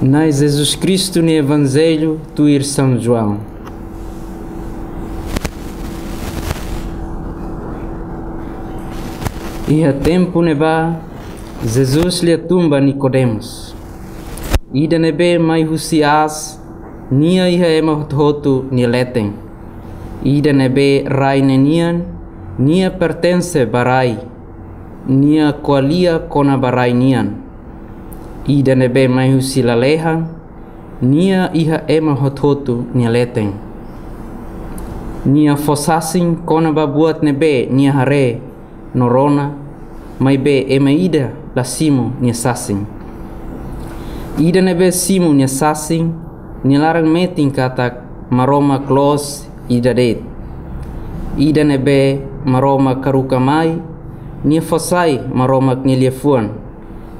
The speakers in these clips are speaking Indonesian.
Na Jesus Cristo no Evangelho do ir São João. Ia tempo neba Jesus lhe tumba Nicodemos. Ida nebe mai husias nia iha ema hotu ni leten. Ida nebe rai nenian nia pertence barai. Nia koalia kona barai nian. Ida nebe mai husi lalehan nia iha ema hotu ni leten. Nia fosasin kona babuat nebe nia hare norona mai be ema ida la simo nia sasin. Ida nebe simo nia sasin nia larang meting katak maroma klos ida det. Ida nebe maroma karuka mai nia fosai maroma knilia fuan.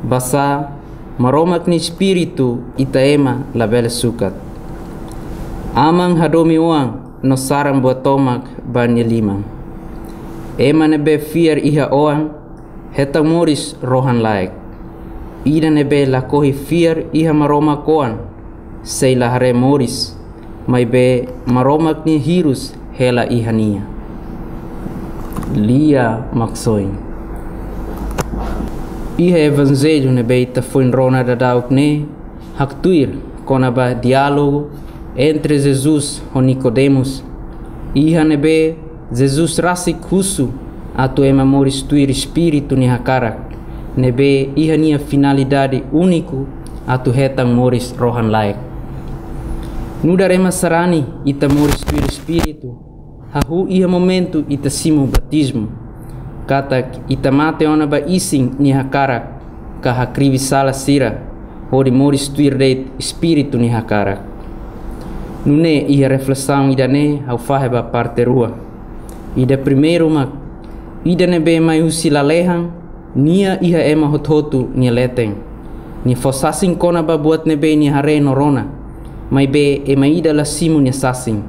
Basa maroma kni spiritu ita ema la bela sukat. Amang hadomi uang no sarang buat tomak banya limang. Ema nebe fiar iha oan heta moris rohan laik. Ida nebe lakohi fiar iha maroma koan sei lahare moris mai be maroma ni hirus hela iha nia. Lia maksoin. Iha evangelho nebe ita foi rona da dauk ne haktuir kona ba diálogo entre Jesus e Nicodemos. Iha nebe Jesus rasik husu atu ema moris tuir espírito ni hakarak nebe iha nia finalidade único atu hetang moris rohan laik nudar ema sarani ita moris tuir espírito hahu iha momento ita simu batismo katak ita mate ona ba ising ni hakarak ka hakrivi sala sira hori moris tuir deit espírito ni nune iha reflexão idane fahe ba parte rua. Ida primeiro mak ida nebe mai usi lalehan nia iha ema hototu nia leteng ni fosasin kona ba buat nebe ni hare norona mai be ema ida la simu nia sasin.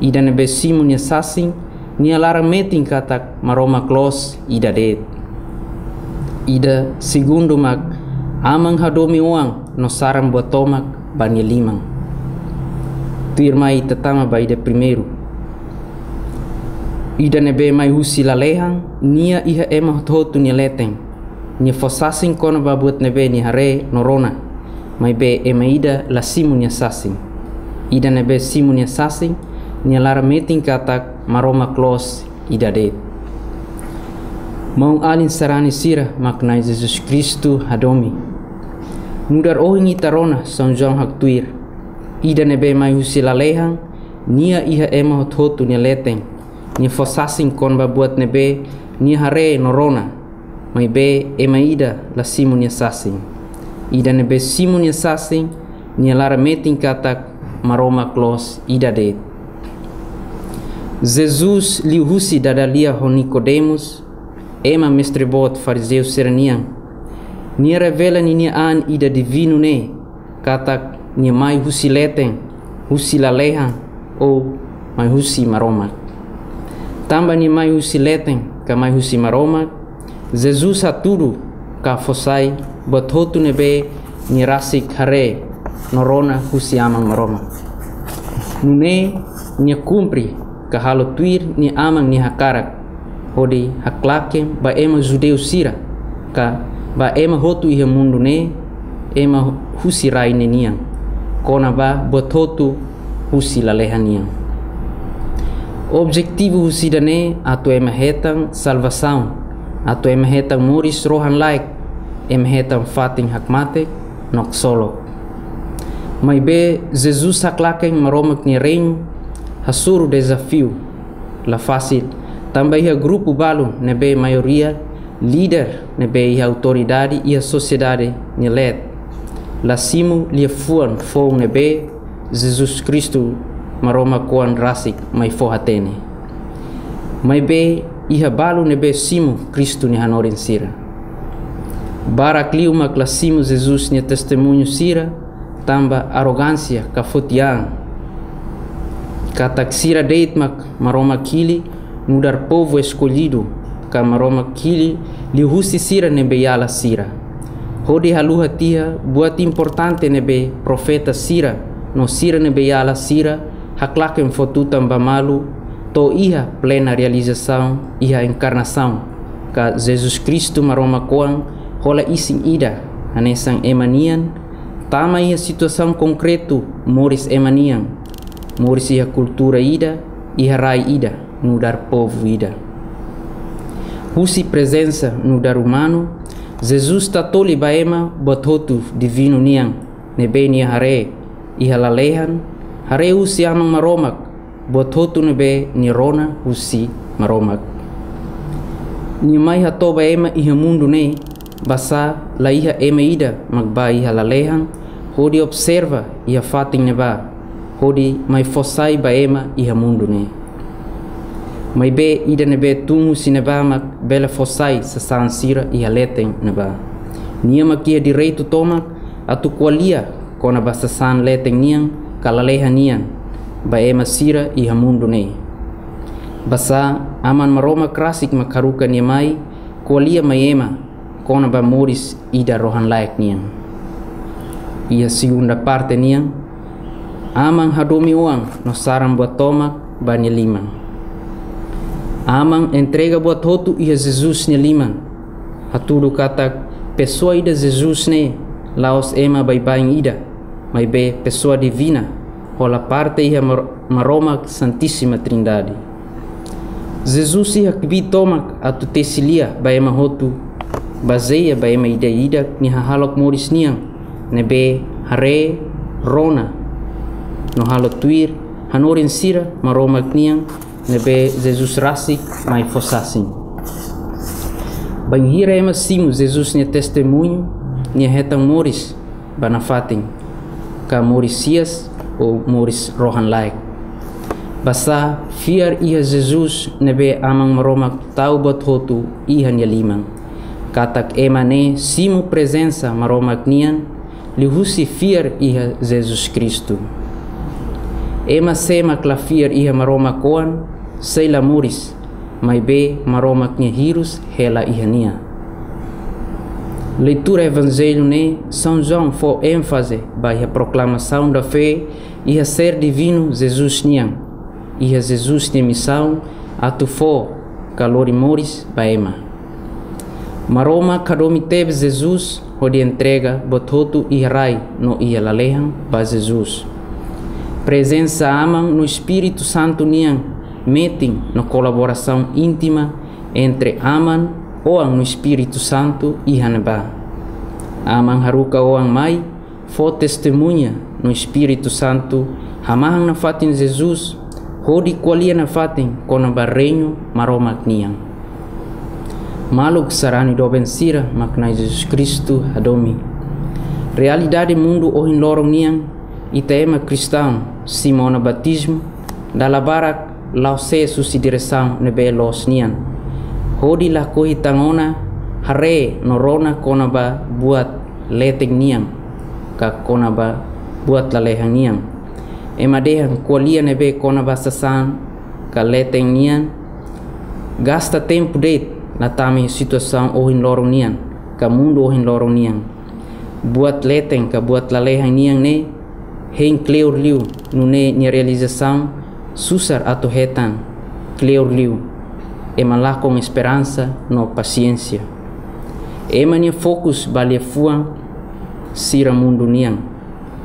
Ida nebe simu nia sasin nia larang meting katak maroma klos ida det. Ida segundo mak amang hadomi uang no sarang buat tomak bani limang. Tuir mai tetama ba ida primeiro ida nebe mai husi lalehan nia iha ema hotu ni leteng. Ni fosasin kono babuat nebe ni hare norona mai be ema ida la simu ni sasin ida nebe simu ni sasin ni lara meting katak maroma klos ida det mau alin sarani sira maknai Jesus Kristu hadomi. Mudar ohingi tarona São João haktuir ida nebe mai husi lalehan nia iha ema hotu ni leteng. Ni fosasin kon ba buat nebe ni hare norona mai be e maida la simu ni sasin ida nebe simu ni sasin ni lara meting katak maroma klos ida de Jesus li husi dadalia ho Nicodemus ema mestre bot fariseu seranian ni revela ni ni an ida divino ne katak ni mai husi leteng husi lalehan o mai husi maroma tamba ni mai husi leteng ka mai husi maroma Jesus haturu ka fosai bototu nebe ni rasik hare norona husi amang maroma nune ni kumpri ka halo tuir ni amang ni hakarak hodi haklake ba ema judeu sira ka ba ema hotu iha mundu ne ema husi rai ne niang. Kona ba bototu husi lalehaniang objetivo husidane atau ema hetang salvação atau ema hetang muris rohan laik ema hetang fating hakmate nok solo. Mai be Jesus haklakeng maromak ni reino hasuru desafio la fácil também ia grupo balu nebe maioria. Líder nebe autoridade e a sociedade ni led la simu lia fuan fo nebe. Jesus Cristo maroma kuan rasik mai fohatene mai be iha balu nebe simu Kristo ni hanorin sira. Barak liu mak la simu Jesus ni testemunho sira. Tamba arrogância ka futiang katak sira deit mak maroma kili mudar povo escolhido ka maroma kili li husi sira nebe yala sira. Hodi haluha tia buat importante nebe profeta Sira, no Sira nebe yala Sira, haklaken fotuta malu, to iha plena realização, iha encarnação, ka Jesus Cristo maroma koang, hola ising ida, anesang emanian, tama iha situação concreto, moris emanian, moris iha cultura ida, iha rai ida, no dar povo ida. Husi presença no dar humano, Jesus tatoli baema bototu divino niang nebe ni hare iha lalehan hare usi amang maromak bototu nebe ni rona usi maromak ni mai hato baema iha mundu ne basa la iha ema ida magba iha lalehan hodi observa iha fating neba hodi mai fosai baema iha mundu ne mai be ida nebe tumu sineba mak bela fosai sa sansira i haleteng neba. Nia makia direito tomak atu kualia kona basa san leteng niang kalaleha niang ba ema sira i hamundu ne. Basa aman maroma krasik makaruka nia mai kualia mai ema kona ba moris ida rohan layak niang. Ia segunda parte niang amang hadomi uang no buat tomak ba limang. Amang entrega buat hotu ia Jesus ne liman. Haturu kata pessoa ida Jesus ne laos ema bai baing ida. Mai be pessoa divina. Hola parte ia maroma Santíssima Trindade. Jesus ia kibi tomak atu tesilia bai ema hotu. Bazeia bai ema ida ida ni hahalok moris niang. Ne be hare rona. no halo tuir hanorin sira maromak niyang nebe Jesus rasik may fosasin. Banghira ay masimo Jesus niya testemunho niya hetang moris banafating ka moris siyas o moris rohan laik. Basta fiar iya Jesus nebe amang maromak tao hotu iha ihan yalimang. Katak ema emane simo presensa maromak niyan lihusi fiar iya Jesus Kristo. Ema sema klafiar iha maroma koan Seila Muris, mai be maromak nia hirus hela ihania. Leitura Evangelho ne São João for ênfase by a proclamação da fé e a ser divino Jesus niang e a Jesus nia missão atu for calor e moris baema. Maroma kadomi teve Jesus de entrega bototo e rai no ia lalehan ba Jesus. Presença amam no Espírito Santo niang metem na colaboração íntima entre Aman, Oang no Espírito Santo e Hanba. Aman Haruka Oang Mai foi testemunha no Espírito Santo, Hamahang na fatin Jesus, Hodi kualia na fatin kona barrenho maromak niang. Maluk sarani do bensira maknai Jesus Cristo adomi. Realidade mundo ohin lorong niang, itaema cristão, simona batismo, dalabarak lau se susi direção nebe los nian. Hodi la kohi tangona hare norona kona ba buat leteng niang ka kona ba buat la lehang niang. Ema dehan kualia nebe kona ba sasan ka leteng nian. Gasta tempo det na tami situação ohin lorong nian ka mundo ohin lorong niang. Buat leteng ka buat la lehang niang ne hen kleur liu nune ni realização susar atau hetan, cleor liu, ema lá com esperança no paciência. Ema nia fokus balia fuang sira mundo niang,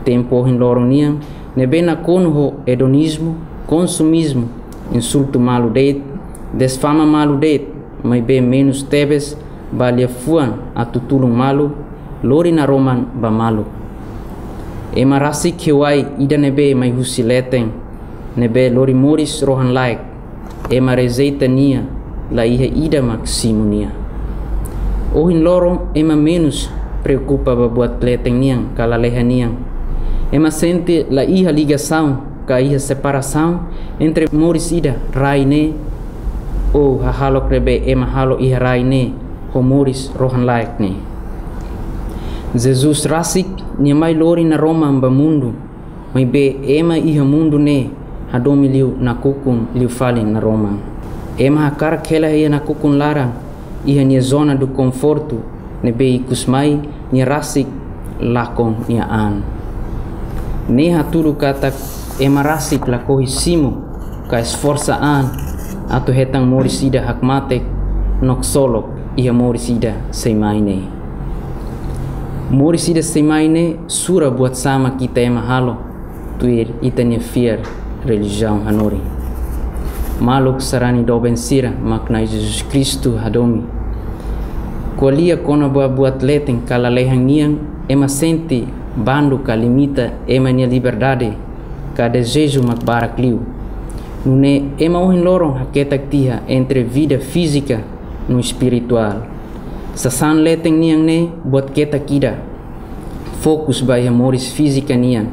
tempo hin lorong niang, nebena konho hedonismo, consumismo, insulto malu det, desfama malu det, mai be menos tebes balia fuang atu tulung malu, lori na roman ba malu. Ema rasi kiwai ida nebe mai husileteng, nebe lori moris rohan laik e marezeita nia la iha ida mak simunia ohin lorong ema menos preocupa ba buat pleteng niang kala leha niang. Ema sente la iha ligação ka iha separação entre moris ida raine o hahalok rebe ema halo iha raine ho moris rohan laik ne Jesus rasik nia mai lori na Roma mba mundu. Mai be ema iha mundu ne hadomi liu na kukun liu falin na Roma. E mahakara kela ia na kukun larang iha nia zona do conforto nebe ikus mai ni rasik lakong ni an. Neha tulu kata ema rasik lakohi simu ka esforsa an atau hetang morisida hakmatek nok solok ia morisida seimaine morisida seimaine sura buat sama kita ema halo tuir itanya fiar religião hanori. Maluk sarani doben sira makna Jesus Kristu hadomi. Kualia kona buat buat leteng kala lehang niang ema senti bandu kalimita ema nia liberdade ka desejo mak barak liu. Nune ema ohin lorong haketak tiha entre vida física no espiritual sasan leteng niang ne buat kita kida. Fokus ba moris física niang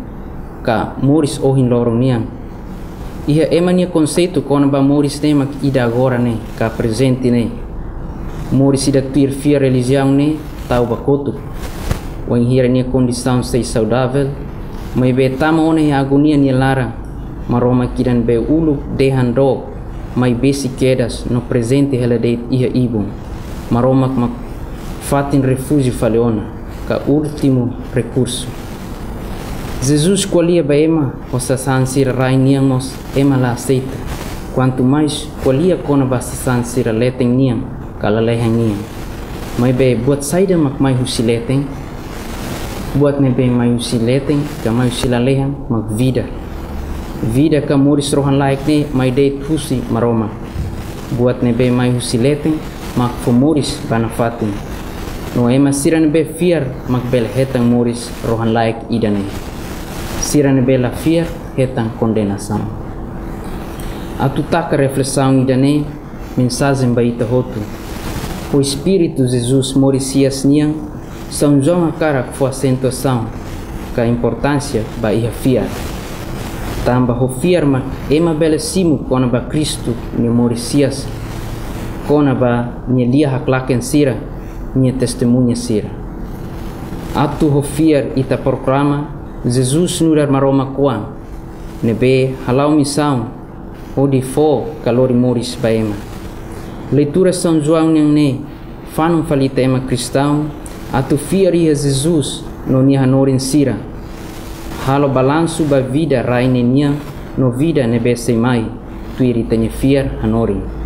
ka moris ohin lorong niang. Iha ema nia conceito kona ba moris tema ida agora ne ka presente ne. Moris ida tuir fia religião ne tau bakotu wan hira nia condição sei saudável mai be tama one agonia nia lara maroma kidan be ulu dehan do mai besi quedas no presente hela de iha ibum maroma mak fatem refúgio faleona, ca último recurso. Jesus qualia baema, ossa san sira rainian nos ema la aceita. Quanto mais qualia cona basta san sira letem nian, cala lehem nian. Mai be buat saida mak mai husiletem, buat ne be mai husiletem, ca mai husilalehem mak vida. Vida ca moris rohan laik ne mai deit husi maroma. Buat ne be mai husiletem, mak fomoris banafatem no ema sira nebe fiar mak hetang muris rohan laik idane. Sira nebe la fiar hetang condenação atu taka reflexão idane mensagem baita hotu o Espírito Jesus moricias niang são João a cara que foi acentuação que a importância ba ia fiar tamba ho fiar ma ema bele simu kona ba Cristo ni moricias kona ba ni lia haklaken sira ni testemunha sira atu fiar ita proclama Jesus nurar maroma kuan nebe halau missão odi fo calori moris baema leitura São João yang ne fanum falita ema cristão atu fiaria Jesus no nia hanorin sira. Halo balanço ba vida raine nia no vida nebe mai tuiri tanya fiar hanorin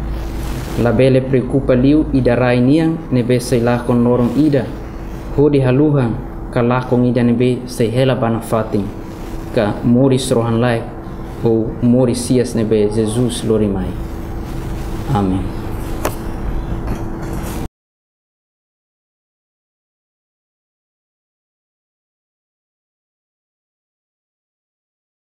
la bele preocupa liu ida nia nebe sei lakon lorong ida. Hodi haluhan ka lakon ida nebe sei hela bana fatin. Ka moris rohan lai o moris sias nebe Jesus lorimai amen